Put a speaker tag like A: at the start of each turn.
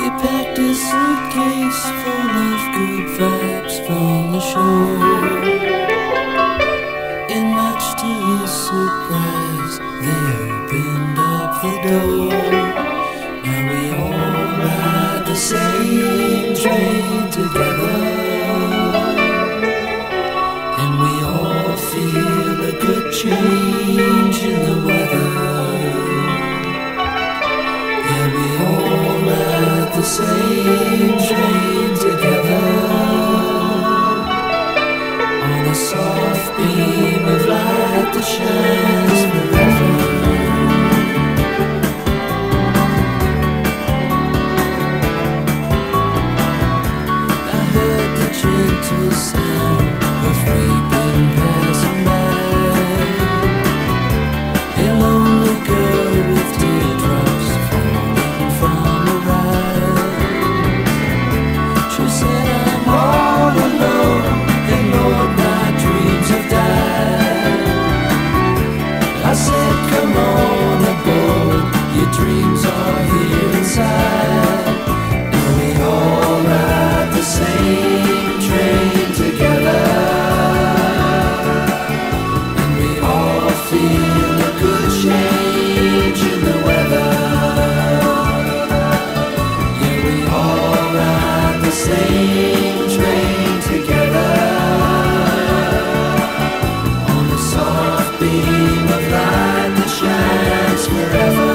A: He packed a suitcase full of good vibes from the shore. And much to his surprise, they opened up the door. Now we all ride the same train together. say beam of light that shines forever.